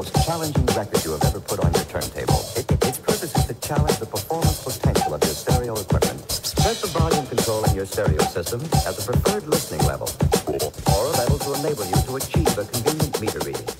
most challenging record you have ever put on your turntable. It, it, its purpose is to challenge the performance potential of your stereo equipment. Set the volume control in your stereo system at the preferred listening level, or a level to enable you to achieve a convenient meter reading.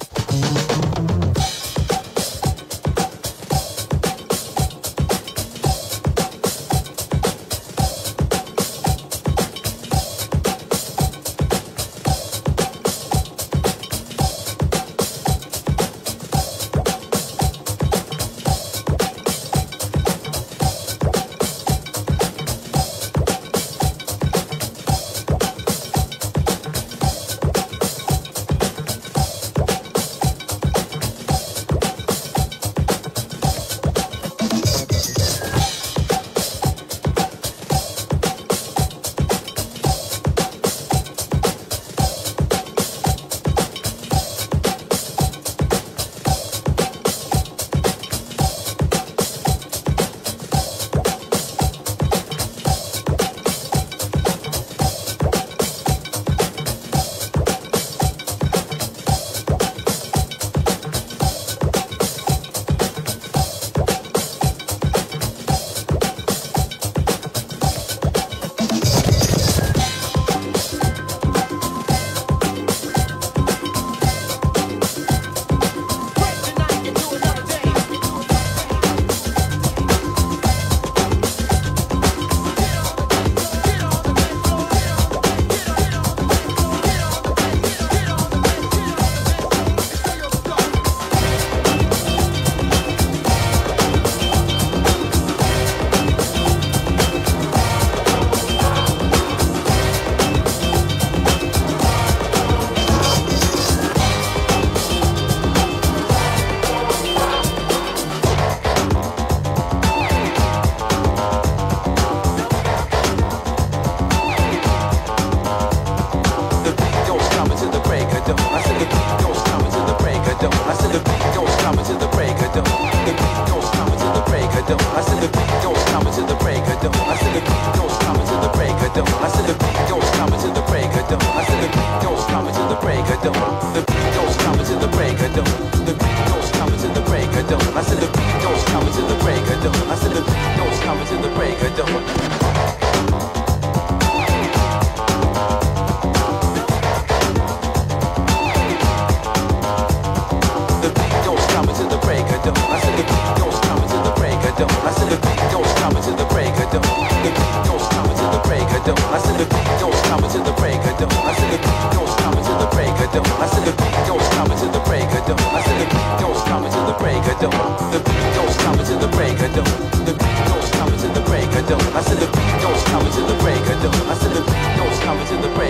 dawn. The beat goes coming to the break of dawn. The beat goes coming to the break of dawn. I said the beat goes coming to the break of dawn. I said the beat goes coming to the break.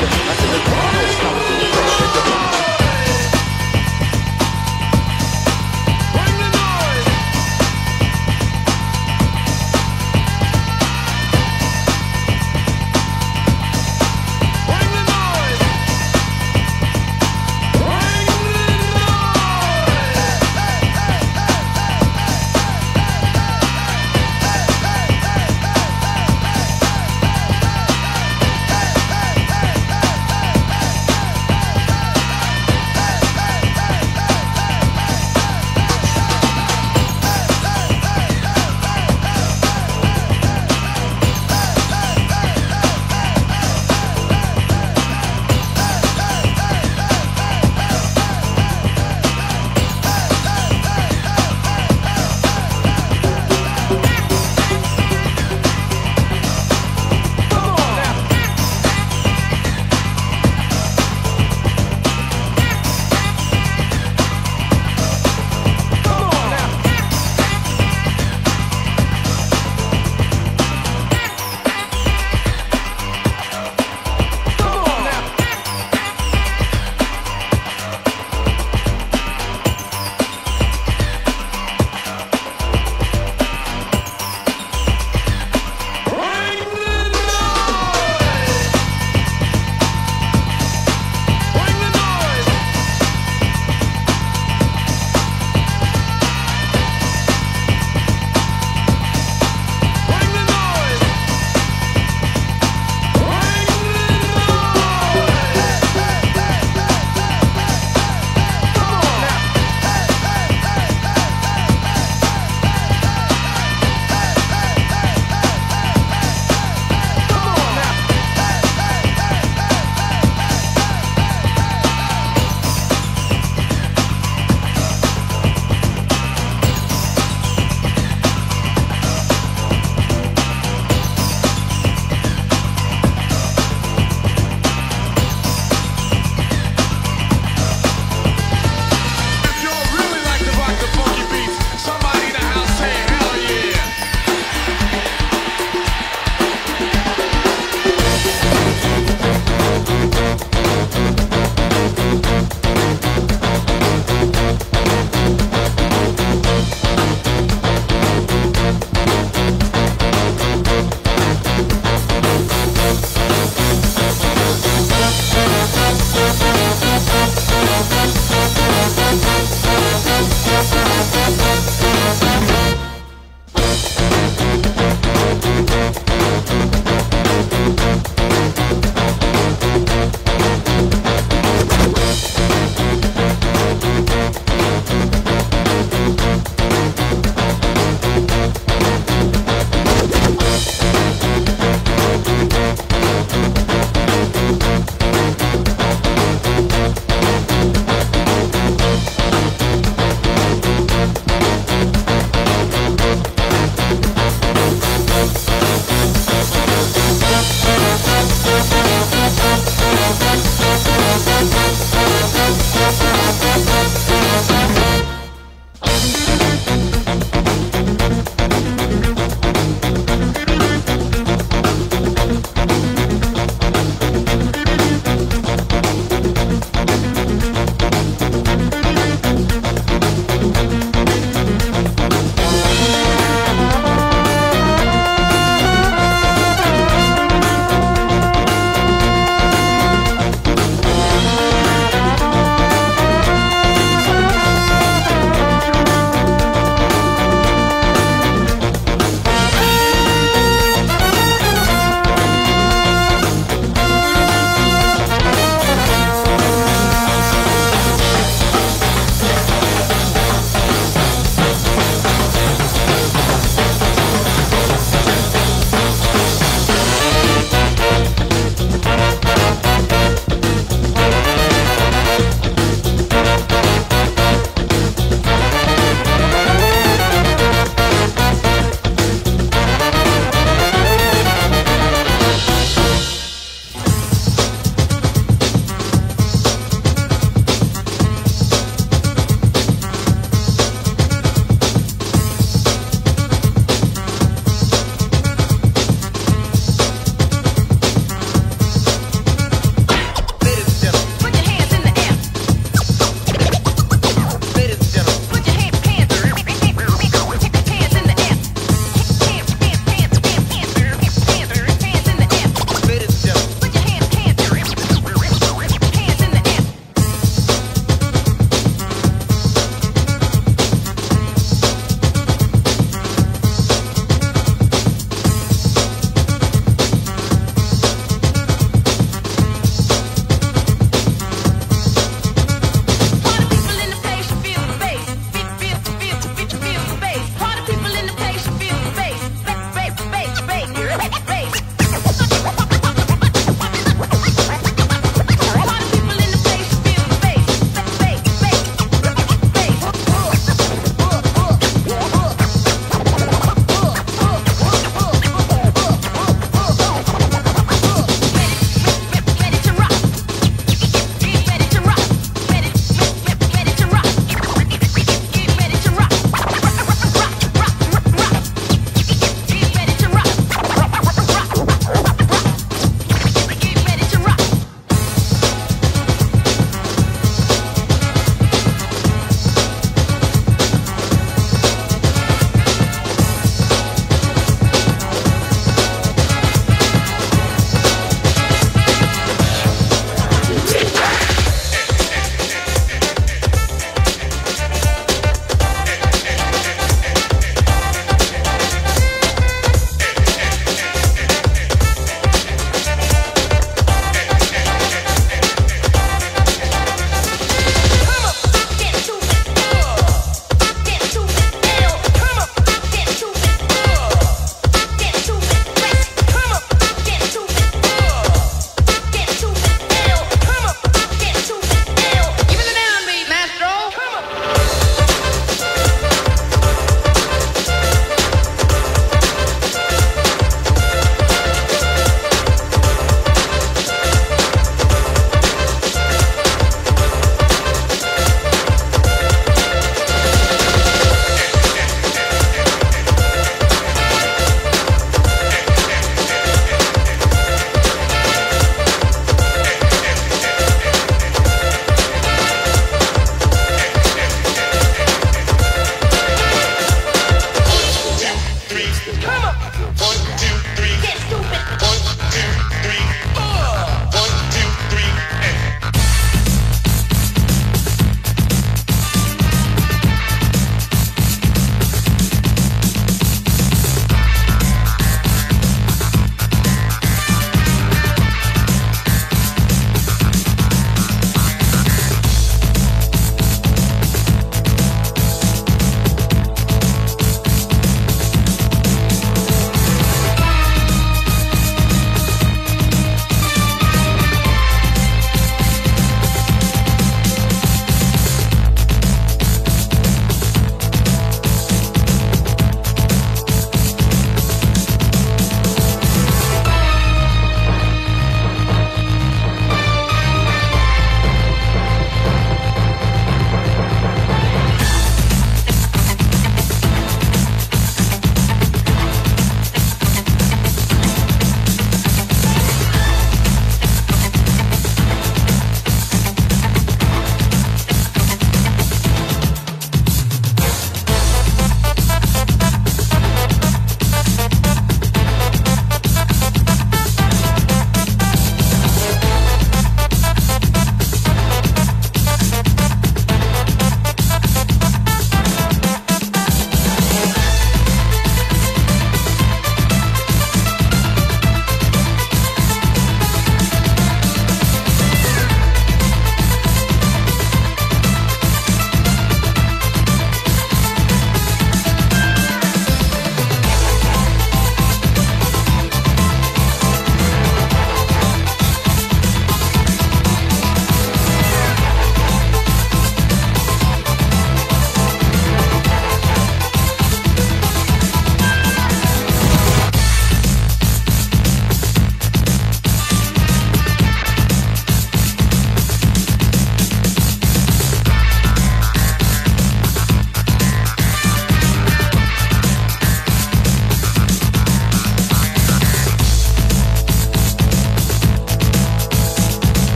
America.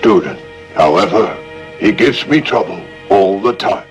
Student. However, he gives me trouble all the time.